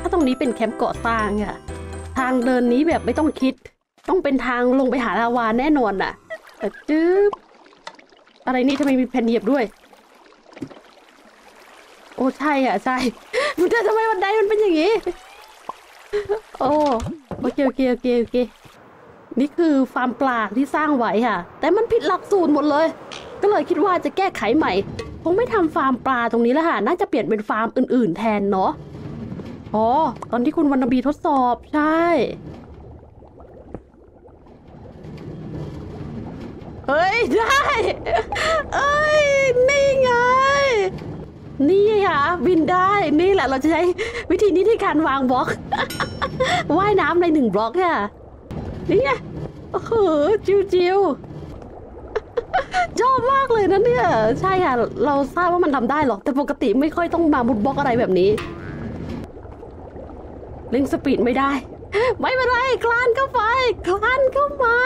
ถ้าตรงนี้เป็นแคมป์เกาะสร้างอะทางเดินนี้แบบไม่ต้องคิด ต้องเป็นทางลงไปหาลาวาแน่นอนอะแต่จื๊บอะไรนี่ทำไมมีแผ่นเหยียบด้วย โอ้ใช่อะใช่แต่ทำไมบันไดมันเป็นอย่างนี้ โอ้โอเคโอเคโอเคโอเคนี่คือฟาร์มปลาที่สร้างไว้ค่ะ แต่มันผิดหลักสูตรหมดเลย ก็เลยคิดว่าจะแก้ไขใหม่ คงไม่ทำฟาร์มปลาตรงนี้แล้วค่ะ น่าจะเปลี่ยนเป็นฟาร์มอื่น ๆ แทนเนาะ อ๋อ ตอนที่คุณวันนบีทดสอบใช่ เฮ้ย ได้ เอ้ย นี่ไง นี่ค่ะบินได้ นี่แหละเราจะใช้วิธีนี้ที่การวางบล็อก ว่ายน้ำในหนึ่งบล็อกค่ะ นี่ไงโอ้โหจิวจิวชอบมากเลยนะเนี่ย ใช่ค่ะ เราทราบว่ามันทำได้หรอก แต่ปกติไม่ค่อยต้องมามุดบล็อกอะไรแบบนี้ เร่ง speed ไม่ได้ ไม่เป็นไรคลานเข้าไปคลานเข้ามา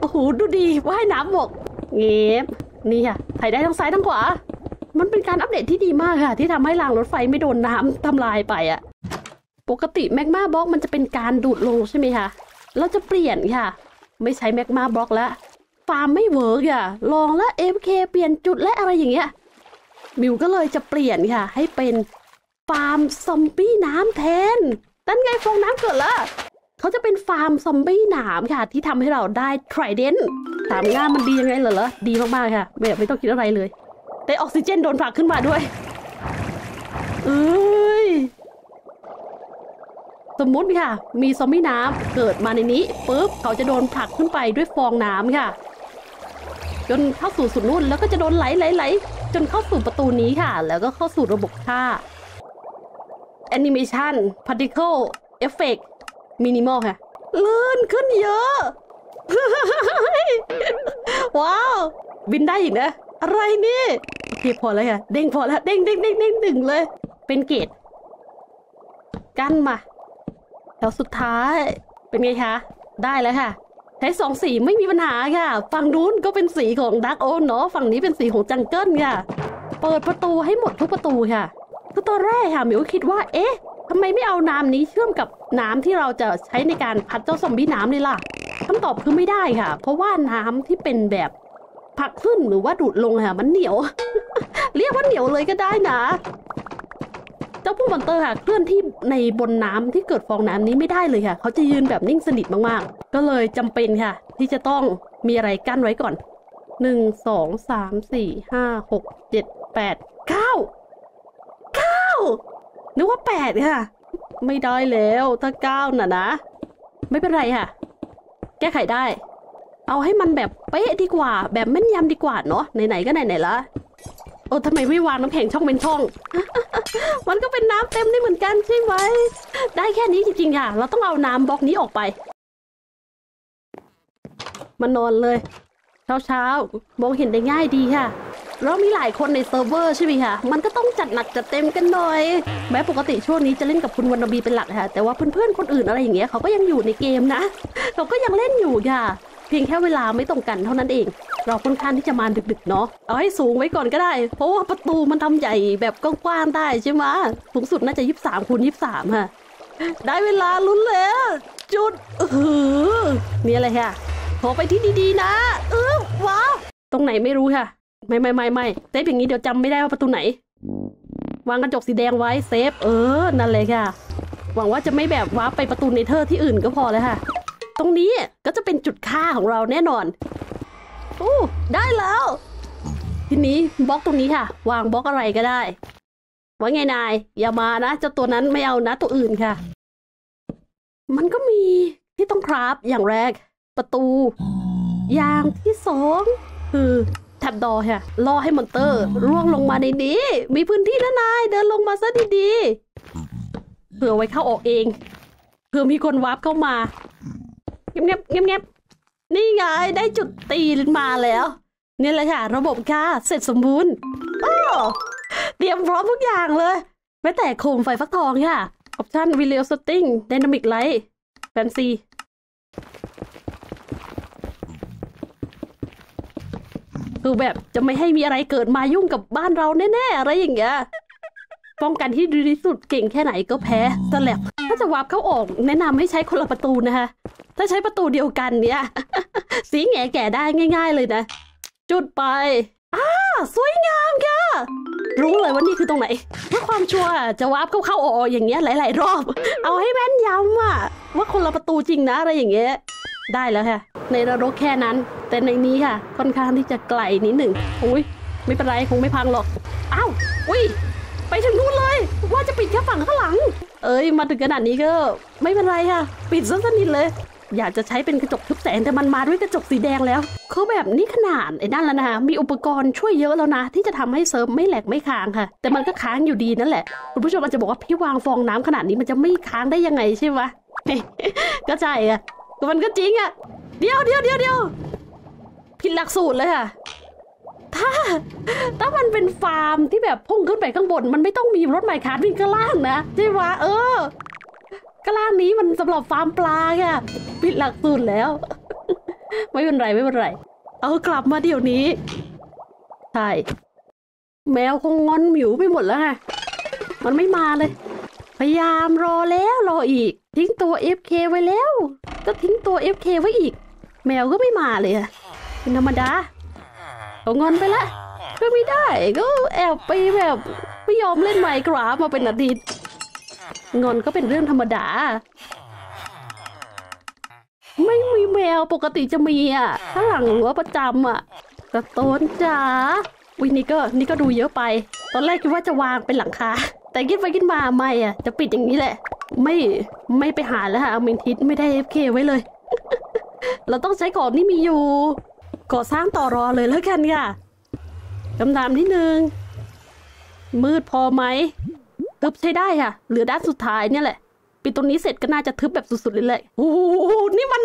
โอ้โหดูดีว่ายน้ำบอกเงียบนี่ค่ะถ่ายได้ทั้งซ้ายทั้งขวา มันเป็นการอัปเดตที่ดีมากค่ะ ที่ทำให้รางรถไฟไม่โดนน้ำทำลายไปอะปกติ magma block มันจะเป็นการดูดลงใช่ไหมคะเราจะเปลี่ยนค่ะ ไม่ใช้ magma block แล้วฟาร์มไม่ work อะลองแล้ว AFK เปลี่ยนจุดและอะไรอย่างเงี้ยมิวก็เลยจะเปลี่ยนค่ะ ให้เป็นฟาร์มซอมบี้น้ำแทน นั่นไงฟองน้ำเกิดละเขาจะเป็นฟาร์มซอมบี้น้ำค่ะ ที่ทำให้เราได้ trident ถามง่ายมันดียังไงเหรอเหรอดีมากๆค่ะแบบไม่ต้องคิดอะไรเลยได้ออกซิเจนโดนผลักขึ้นมาด้วยเอ้ยสมมุติค่ะ มีซอมบี้น้ำเกิดมาในนี้ปุ๊บเขาจะโดนผลักขึ้นไปด้วยฟองน้ำค่ะ จนเข้าสู่สุดนู่นแล้วก็จะโดนไหลไหลไหลจนเข้าสู่ประตูนี้ค่ะ แล้วก็เข้าสู่ระบบท่า Animation Particle Effect Minimal ค่ะเลื่อนขึ้นเยอะ ว้าว บินได้อีกนะ อะไรนี่โอเคพอแล้วค่ะ เด้งพอแล้ว เด้งเด้งเด้งเด้งดึงเลย เป็นเกตกั้นมา แล้วสุดท้ายเป็นไงคะ ได้แล้วค่ะ ใช้สองสีไม่มีปัญหาค่ะ ฝั่งนู้นก็เป็นสีของดักโอนเนาะ ฝั่งนี้เป็นสีของจังเกิลค่ะ เปิดประตูให้หมดทุกประตูค่ะ คือตอนแรกค่ะหมิวคิดว่า เอ๊ะทำไมไม่เอาน้ำนี้เชื่อมกับน้ำที่เราจะใช้ในการพัดเจ้าซอมบี้น้ำเลยล่ะคำตอบคือไม่ได้ค่ะ เพราะว่าน้ำที่เป็นแบบผักขึ้นหรือว่าดูดลงค่ะมันเหนียว เรียกว่าเหนียวเลยก็ได้นะเจ้าพวกมอนเตอร์ค่ะเคลื่อนที่ในบนน้ำที่เกิดฟองน้ำนี้ไม่ได้เลยค่ะ เขาจะยืนแบบนิ่งสนิทมากๆ ก็เลยจำเป็นค่ะ ที่จะต้องมีอะไรกั้นไว้ก่อนหนึ่งสองสามสี่ห้าหกเจ็ดแปดเก้า นึกว่าแปดค่ะ ไม่ได้แล้วถ้าเก้าน่ะนะ ไม่เป็นไรค่ะ แก้ไขได้ เอาให้มันแบบเป๊ะดีกว่า แบบแม่นยำดีกว่าเนาะไหนๆก็ไหนๆละโอ้ทำไมไม่วางน้ำแข็งช่องเป็นช่อง มันก็เป็นน้ำเต็มได้เหมือนกันใช่ไหมได้แค่นี้จริงๆค่ะ เราต้องเอาน้ำบล็อกนี้ออกไปมานอนเลย เช้าๆมองเห็นได้ง่ายดีค่ะ เรามีหลายคนในเซิร์ฟเวอร์ใช่ไหมคะ มันก็ต้องจัดหนักจัดเต็มกันหน่อย แม้ปกติช่วงนี้จะเล่นกับคุณวันนบีเป็นหลักค่ะ แต่ว่าเพื่อนๆคนอื่นอะไรอย่างเงี้ยเขาก็ยังอยู่ในเกมนะ เขาก็ยังเล่นอยู่ค่ะ เพียงแค่เวลาไม่ตรงกันเท่านั้นเอง เราค่อนข้างที่จะมาดึกๆเนาะ เอาให้สูงไว้ก่อนก็ได้ เพราะว่าประตูมันทำใหญ่แบบกว้างๆได้ใช่ไหมสูงสุดน่าจะยี่สามคูณยี่สามค่ะ ได้เวลาลุ้นแล้ว จุดเออนี่อะไรค่ะขอไปที่ดีๆนะ เออว้าว ตรงไหนไม่รู้ค่ะ ไม่ไม่ไม่ไม่ safe อย่างนี้เดี๋ยวจำไม่ได้ว่าประตูไหน วางกระจกสีแดงไว้ safe เออ นั่นเลยค่ะ หวังว่าจะไม่แบบ warp ไปประตู Nether ที่อื่นก็พอแล้วค่ะ ตรงนี้ก็จะเป็นจุดค่าของเราแน่นอนโอ้ได้แล้ว ทีนี้บล็อกตรงนี้ค่ะ วางบล็อกอะไรก็ได้ว่าไงนาย อย่ามานะเจ้าตัวนั้นไม่เอานะตัวอื่นค่ะ มันก็มีที่ต้อง craft อย่างแรก ประตู อย่างที่สองคือ trapdoor ค่ะล่อให้ monster ร่วงลงมาในนี้ มีพื้นที่นะนาย เดินลงมาซะดีๆเผื่อไว้เข้าออกเองเผื่อมีคน warp เข้ามาเงียบเงียบเงียบนี่ไงได้จุดตีมาแล้ว นี่แหละค่ะ ระบบค่ะ เสร็จสมบูรณ์อ้เตรียมพร้อมทุกอย่างเลยแม้แต่โคมไฟฟักทองค่ะoption video setting dynamic light fancy คือแบบจะไม่ให้มีอะไรเกิดมายุ่งกับบ้านเราแน่ๆอะไรอย่างเงี้ยป้องกันที่ดีที่สุดเก่งแค่ไหนก็แพ้ slab ถ้าจะ warp เข้าออกแนะนำให้ใช้คนละประตูนะคะ ถ้าใช้ประตูเดียวกันเนี่ย สีแง่แก่ได้ง่าย ๆ เลยนะ จุดไปอ้าสวยงามค่ะ รู้เลยว่านี่คือตรงไหนเพื่อความชัวร์จะวาร์ปเข้าเข้าๆออกๆอย่างเงี้ยหลาย ๆ รอบ เอาให้แม่นยำอะว่าคนละประตูจริงนะอะไรอย่างเงี้ย ได้แล้วค่ะ ในนรกแค่นั้น แต่ในนี้ค่ะ ค่อนข้างที่จะไกลนิดหนึ่งอุ้ยไม่เป็นไรคงไม่พังหรอกอ้าวอุ้ยไปถึงนู่นเลย ว่าจะปิดแค่ฝั่งข้างหลัง เอ้ยมาถึงขนาดนี้ก็ไม่เป็นไรค่ะ ปิดซะสนิทเลย อยากจะใช้เป็นกระจกทึบแสงแต่มันมาด้วยกระจกสีแดงแล้วคือแบบนี้ขนาดไอ้นั่นแล้วนะคะมีอุปกรณ์ช่วยเยอะแล้วนะ ที่จะทำให้เซิร์ฟไม่ lag ไม่ค้างค่ะ แต่มันก็ค้างอยู่ดีนั่นแหละคุณผู้ชมอาจจะบอกว่าพี่วางฟองน้ำขนาดนี้มันจะไม่ค้างได้ยังไงใช่ไหมก็ใช่อะ มันก็จริงอะเดี๋ยวเดี๋ยวเดี๋ยวเดี๋ยวผิดหลักสูตรเลยค่ะ ถ้า ถ้ามันเป็นฟาร์มที่แบบพุ่งขึ้นไปข้างบน มันไม่ต้องมีรถ minecart วิ่งข้างล่างนะใช่ไหมเออข้างล่างนี้มันสำหรับฟาร์มปลาค่ะผิดหลักสูตรแล้ว ไม่เป็นไรไม่เป็นไร เอากลับมาเดี๋ยวนี้ใช่แมวคงงอนหมิวไปหมดแล้วไงมันไม่มาเลย พยายามรอแล้วรออีก ทิ้งตัว FK ไว้แล้ว ก็ทิ้งตัว FK ไว้อีก แมวก็ไม่มาเลยอะเป็นธรรมดาเอางอนไปละก็ไม่ได้ก็แอบไปแบบไม่ยอมเล่นไมค์กราฟมาเป็นอาทิตย์งอนก็เป็นเรื่องธรรมดา ไม่มีแมวปกติจะมีอะถ้าหลังรั้วประจำอะกระโตนจ๋าวินี่ก็นี่ก็ดูเยอะไป ตอนแรกคิดว่าจะวางเป็นหลังคา แต่คิดไปคิดมาไม่อะ จะปิดอย่างนี้แหละ ไม่ไม่ไปหาแล้วค่ะเอาเมนทิสไม่ได้เอฟเคไว้เลย เราต้องใช้ของที่มีอยู่ก่อสร้างต่อรอเลยแล้วกันค่ะคำถามที่หนึ่งมืดพอไหมทึบใช้ได้ค่ะ เหลือด้านสุดท้ายเนี่ยแหละ ปิดตรงนี้เสร็จก็น่าจะทึบแบบสุดๆเลยแหละโอ้โหนี่มัน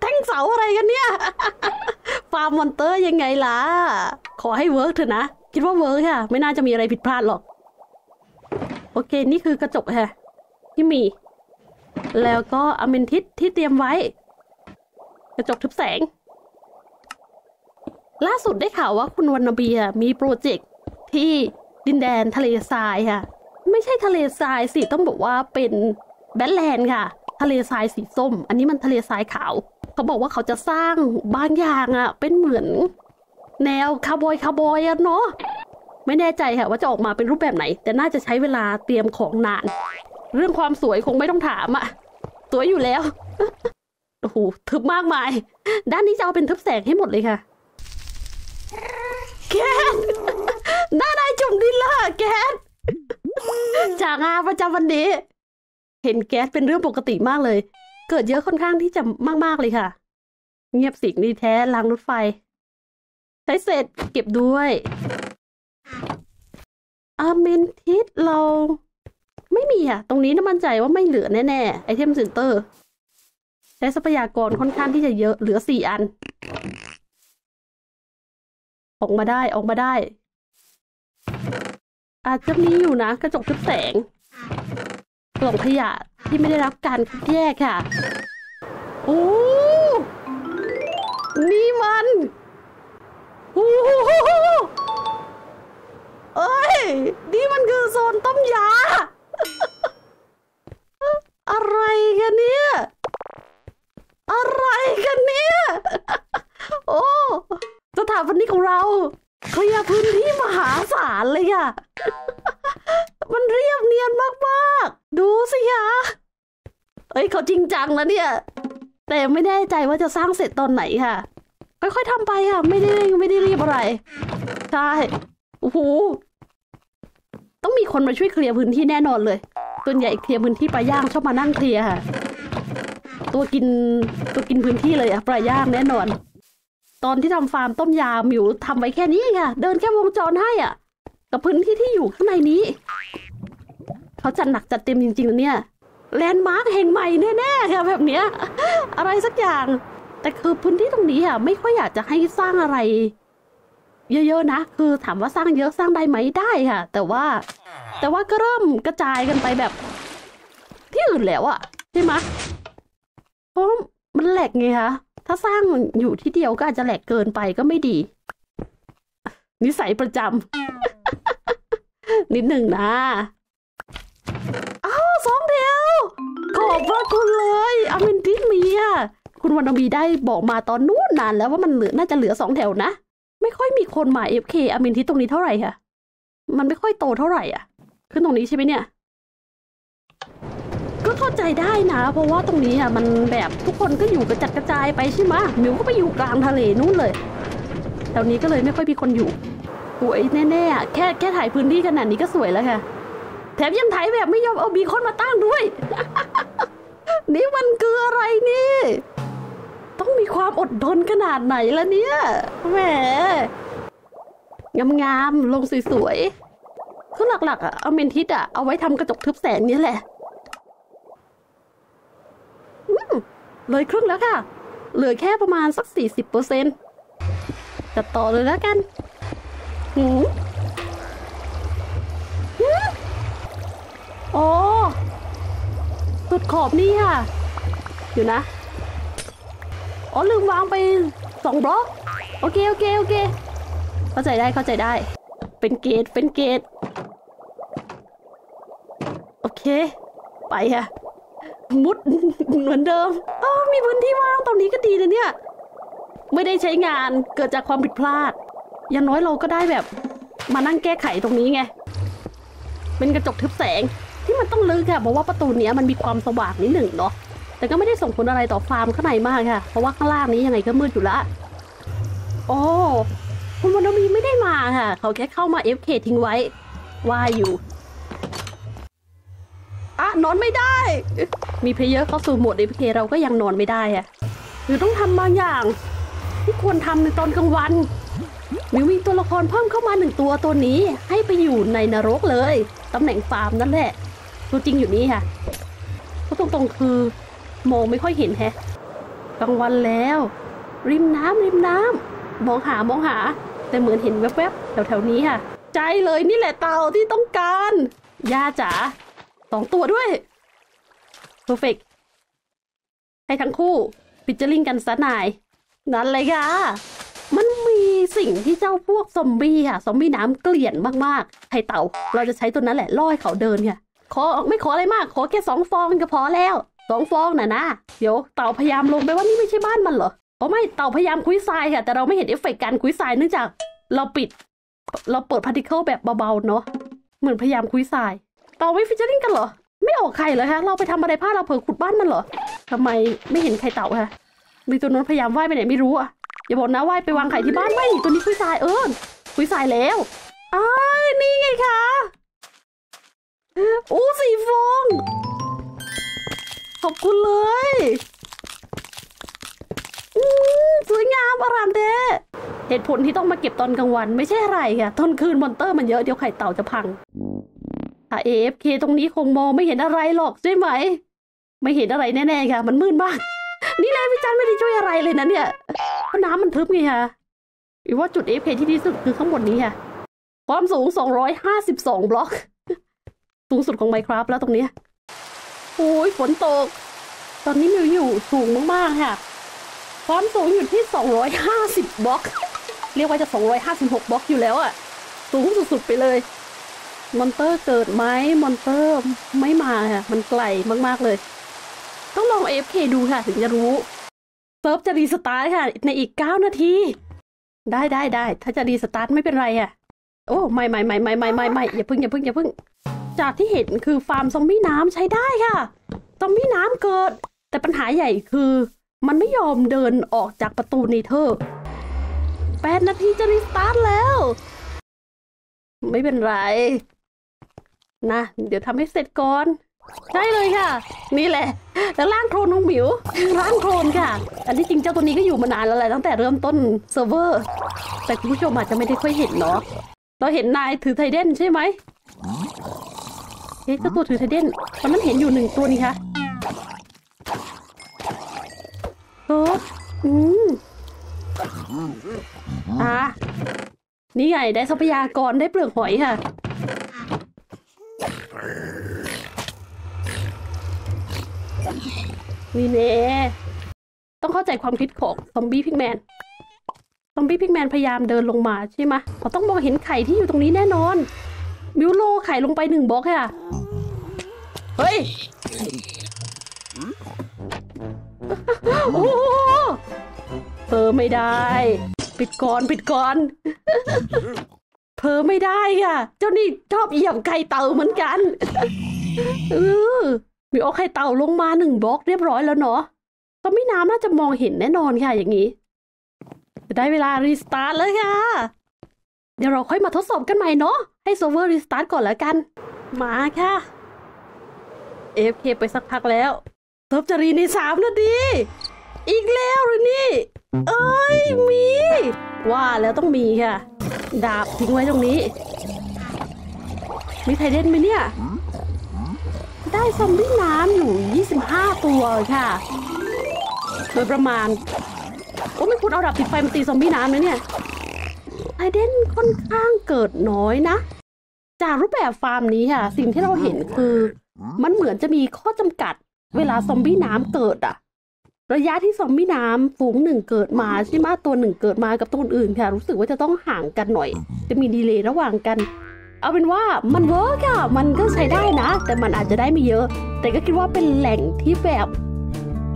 แท่งเสาอะไรกันเนี่ยฟาร์ม monster ยังไงล่ะ ขอให้ work เถอะนะ คิดว่า work ค่ะ ไม่น่าจะมีอะไรผิดพลาดหรอก โอเค นี่คือกระจกค่ะ ที่มี แล้วก็ amethyst ที่เตรียมไว้ กระจกทึบแสง ล่าสุดได้ข่าวว่าคุณวันนบีอะมีโปรเจกต์ที่ดินแดนทะเลทรายค่ะ ไม่ใช่ทะเลทรายสิ ต้องบอกว่าเป็นแบทแลนด์ค่ะ ทะเลทรายสีส้ม อันนี้มันทะเลทรายขาว เขาบอกว่าเขาจะสร้างบางอย่างอะเป็นเหมือน แนวคาวบอยคาวบอยอะเนาะ ไม่แน่ใจค่ะว่าจะออกมาเป็นรูปแบบไหน แต่น่าจะใช้เวลาเตรียมของนาน เรื่องความสวยคงไม่ต้องถามอะสวยอยู่แล้วโอ้โหทึบมากมาย ด้านนี้จะเอาเป็นทึบแสงให้หมดเลยค่ะ แก๊สหน้านายจุ่มดินละแก๊สจากงานประจำวันนี้ เห็นแก๊สเป็นเรื่องปกติมากเลย เกิดเยอะค่อนข้างที่จะมากๆเลยค่ะ เงียบสิ่งดีแท้รางรถไฟ ใช้เสร็จเก็บด้วย อาเมนทิสเรา ไม่มีอะตรงนี้น่ามั่นใจว่าไม่เหลือแน่ๆไอเทมเซ็นเตอร์ ใช้ทรัพยากรค่อนข้างที่จะเยอะเหลือสี่อัน ออกมาได้ออกมาได้ อาจจะมีอยู่นะ กระจกทึบแสงกล่องขยะที่ไม่ได้รับการคัดแยกค่ะ โอ้นี่มันโอ้ เอ้ย นี่มันคือโซนต้มยา อะไรกันเนี่ย อะไรกันเนี่ย โอ้ สถาปนิกของเราเคลียร์พื้นที่มหาศาลเลยอะมันเรียบเนียนมากๆ ดูสิคะเอ้ยเขาจริงจังแล้วเนี่ย แต่ไม่แน่ใจว่าจะสร้างเสร็จตอนไหนค่ะ ค่อยๆทำไปค่ะ ไม่ได้เร่งไม่ได้รีบอะไร ใช่ โอ้โห ต้องมีคนมาช่วยเคลียร์พื้นที่แน่นอนเลยส่วนใหญ่เคลียร์พื้นที่ปลาย่างชอบมานั่งเคลียร์ค่ะ ตัวกินตัวกินพื้นที่เลยอะปลาย่างแน่นอน ตอนที่ทำฟาร์มต้มยาหมิวทำไว้แค่นี้ค่ะ เดินแค่วงจรให้อะ กับพื้นที่ที่อยู่ข้างในนี้เขาจัดหนักจัดเต็มจริงๆนะเนี่ยแลนด์มาร์คแห่งใหม่แน่ๆค่ะแบบเนี้ยอะไรสักอย่าง แต่คือพื้นที่ตรงนี้อะไม่ค่อยอยากจะให้สร้างอะไร เยอะๆนะ คือถามว่าสร้างเยอะสร้างได้ไหมได้ค่ะ แต่ว่า แต่ว่าก็เริ่มกระจายกันไปแบบ ที่อื่นแล้วอะใช่ไหมเพราะมันแหลกไงคะถ้าสร้างอยู่ที่เดียวก็อาจจะแหลกเกินไปก็ไม่ดี นิสัยประจำนิดหนึ่งนะอ้าวสองเดียวขอบพระคุณเลยอเมนดิสมียคุณวันนบีได้บอกมาตอนนู้นนานแล้วว่ามันเหลือน่าจะเหลือสองแถวนะ ค่อยมีคนมา FK อามินที่ตรงนี้เท่าไหร่ค่ะมันไม่ค่อยโตเท่าไหร่อะ ขึ้นตรงนี้ใช่ไหมเนี่ย ก็เข้าใจได้นะ เพราะว่าตรงนี้อะมันแบบทุกคนก็อยู่กระจัดกระจายไปใช่ไหมมิวก็ไปอยู่กลางทะเลนู่นเลยแถวนี้ก็เลยไม่ค่อยมีคนอยู่สวยแน่ๆอะแค่แค่ถ่ายพื้นที่ขนาดนี้ก็สวยแล้วค่ะ แถมยังถ่ายแบบไม่ยอมเอาบีคอนมาตั้งด้วย นี่มันคืออะไรนี่ ต้องมีความอดทนขนาดไหนละเนี่ย แหม งามๆลงสวยๆคือหลักๆอะเอาเมนทิสอะเอาไว้ทำกระจกทึบแสงนี่แหละอืมเลยครึ่งแล้วค่ะ เหลือแค่ประมาณสักสี่สิบเปอร์เซ็นต์จะต่อเลยแล้วกันหืมโอ้สุดขอบนี่ค่ะ อยู่นะ อ๋อลืมวางไปสองบล็อก โอเค โอเค โอเค เข้าใจได้เข้าใจได้ เป็นเกตเป็นเกตโอเค ไปค่ะมุดเหมือนเดิมอ๋อมีพื้นที่ว่างตรงนี้ก็ดีนะเนี่ย ไม่ได้ใช้งานเกิดจากความผิดพลาด อย่างน้อยเราก็ได้แบบ มานั่งแก้ไขตรงนี้ไง เป็นกระจกทึบแสงที่มันต้องลึกอะเพราะว่าประตูเนี้ยมันมีความสว่างนิดหนึ่งเนาะ แต่ก็ไม่ได้ส่งผลอะไรต่อฟาร์มข้างในมากค่ะ เพราะว่าข้างล่างนี้ยังไงก็มืดอยู่ละ โอ้ คุณวันมีไม่ได้มาค่ะ เขาแค่เข้ามา FK ทิ้งไว้ ว่าอยู่ อะ นอนไม่ได้ มีเพลเยอร์เข้าสู่โหมด FK เราก็ยังนอนไม่ได้อะหรือต้องทำบางอย่าง ที่ควรทำในตอนกลางวันมีมีตัวละครเพิ่มเข้ามาหนึ่งตัวตัวนี้ ให้ไปอยู่ในนรกเลยตำแหน่งฟาร์มนั่นแหละตัวจริงอยู่นี่ค่ะพูดตรงๆคือมองไม่ค่อยเห็นแฮะกลางวันแล้ว ริมน้ำริมน้ำมองหามองหา แต่เหมือนเห็นแวบๆแถวๆนี้ค่ะ ใจเลยนี่แหละเต่าที่ต้องการย่าจ๋าสองตัวด้วย perfect ให้ทั้งคู่พิจลิงกันซะหน่าย นั่นเลยค่ะ มันมีสิ่งที่เจ้าพวกซอมบี้ค่ะ ซอมบี้น้ำเกลี่ยนมากๆให้เต่า เราจะใช้ตัวนั้นแหละล่อให้เขาเดินค่ะ ขอไม่ขออะไรมาก ขอแค่สองฟองก็พอแล้วสองฟองน่ะนะ เดี๋ยวเต่าพยายามลงไปว่านี่ไม่ใช่บ้านมันเหรอ อ๋อไม่เต่าพยายามคุยทรายค่ะ แต่เราไม่เห็นเอฟเฟกต์การคุยทรายเนื่องจากเราปิด เราเปิดพาร์ติเคิลแบบเบาๆเนาะเหมือนพยายามคุยทรายเต่าไม่ฟิชเชอริงกันเหรอ ไม่ออกไข่เลยฮะเราไปทำอะไรพลาดเราเผลอขุดบ้านมันเหรอทำไมไม่เห็นไข่เต่าฮะมีตัวนั้นพยายามว่ายไปไหนไม่รู้อะอย่าบอกนะว่ายไปวางไข่ที่บ้านไม่ตัวนี้คุยทรายเออคุยทรายแล้วอ้ายนี่ไงคะอู้สีฟองขอบคุณเลย สวยงามอารามเด้เหตุผลที่ต้องมาเก็บตอนกลางวันไม่ใช่อะไรค่ะตอนคืน monster มันเยอะเดี๋ยวไข่เต่าจะพังถ้า AFK ตรงนี้คงมองไม่เห็นอะไรหรอกใช่ไหม ไม่เห็นอะไรแน่ๆค่ะ มันมืดมาก night vision ไม่ได้ช่วยอะไรเลยนะเนี่ยเพราะน้ำมันทึบไงค่ะหรือว่าจุด AFK ที่ดีสุดคือข้างบนนี้ค่ะ ความสูง 252 บล็อก สูงสุดของ Minecraft แล้วตรงเนี้ยโอ้ยฝนตก ตอนนี้มิวอยู่สูงมากๆค่ะ ความสูงอยู่ที่ 250 บล็อก เรียกว่าจะ 256 บล็อกอยู่แล้วอะสูงสุดๆไปเลย monster เกิดไหม monster ไม่มาค่ะ มันไกลมากๆเลย ต้องลอง AFK ดูค่ะ ถึงจะรู้ เซิร์ฟจะ restart ค่ะ ในอีก 9 นาที ได้ได้ได้ถ้าจะ restart ไม่เป็นไรอะโอ้ไม่ไม่ไม่ไม่ไม่ไม่ไม่อย่าพึ่งอย่าพึ่งอย่าพึ่ง จากที่เห็นคือฟาร์มซอมบี้น้ำใช้ได้ค่ะ ซอมบี้น้ำเกิด แต่ปัญหาใหญ่คือ มันไม่ยอมเดินออกจากประตู Nether แปดนาทีจะ restart แล้ว ไม่เป็นไร นะ เดี๋ยวทำให้เสร็จก่อน ใช่เลยค่ะ นี่แหละ แล้วร่างโครนน้องมิวร่างโครนค่ะ อันที่จริงเจ้าตัวนี้ก็อยู่มานานแล้วแหละตั้งแต่เริ่มต้นเซิร์ฟเวอร์ แต่คุณผู้ชมอาจจะไม่ได้ค่อยเห็นเนาะเราเห็นนายถือไทเดนใช่ไหมเอ๊ะเจ้าตัวถือไทเดนตอนนั้นเห็นอยู่หนึ่งตัวนี่คะโอ้อืมอะนี่ไงได้ทรัพยากรได้เปลือกหอยค่ะนี่เน่ต้องเข้าใจความคิดของซอมบี้พิกแมน ซอมบี้พิกแมนพยายามเดินลงมาใช่ไหมเราต้องมองเห็นไข่ที่อยู่ตรงนี้แน่นอน มิวโลไข่ลงไปหนึ่งบล็อกค่ะ เฮ้ย โอ้โหอไม่ได้ ปิดก่อนปิดก่อนเพอไม่ได้ค่ะ เจ้านี่ชอบเหยียบไข่เต่าเหมือนกันเออมีเอาไข่เต่าลงมาหนึ่งบล็อกเรียบร้อยแล้วเนาะก็ไม่น้ำน่าจะมองเห็นแน่นอนค่ะอย่างนี้จะได้เวลา restart แล้วค่ะ เดี๋ยวเราค่อยมาทดสอบกันใหม่เนาะให้เซิร์ฟเวอร์ restart ก่อนแล้วกัน มาค่ะ AFK ไปสักพักแล้ว เซิร์ฟจะรีในสามนาทีอีกแล้วหรือนี่ เอ้ยมี ว่าแล้วต้องมีค่ะ ดาบทิ้งไว้ตรงนี้ มี trident ไหมเนี่ย ได้ซอมบี้น้ำอยู่ 25 ตัวค่ะ โดยประมาณ โอ้ไม่คุณเอาดาบติดไฟมาตีซอมบี้น้ำนะเนี่ยไทเดนค่อนข้างเกิดน้อยนะ จากรูปแบบฟาร์มนี้ค่ะ สิ่งที่เราเห็นคือ มันเหมือนจะมีข้อจำกัด เวลาซอมบี้น้ำเกิดอะระยะที่ซอมบี้น้ำฝูงหนึ่งเกิดมาใช่ไหมตัวหนึ่งเกิดมากับตัวอื่นค่ะ รู้สึกว่าจะต้องห่างกันหน่อย จะมีดีเลย์ระหว่างกัน เอาเป็นว่ามัน work อะมันก็ใช้ได้นะ แต่มันอาจจะได้ไม่เยอะ แต่ก็คิดว่าเป็นแหล่งที่แบบ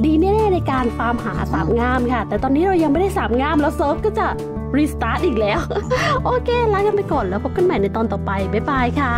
ดีแน่ๆในการฟาร์มหาสามงามค่ะ แต่ตอนนี้เรายังไม่ได้สามงามแล้วเซิร์ฟก็จะ restart อีกแล้ว โอเคลากันไปก่อนแล้วพบกันใหม่ในตอนต่อไป บ๊ายบายค่ะ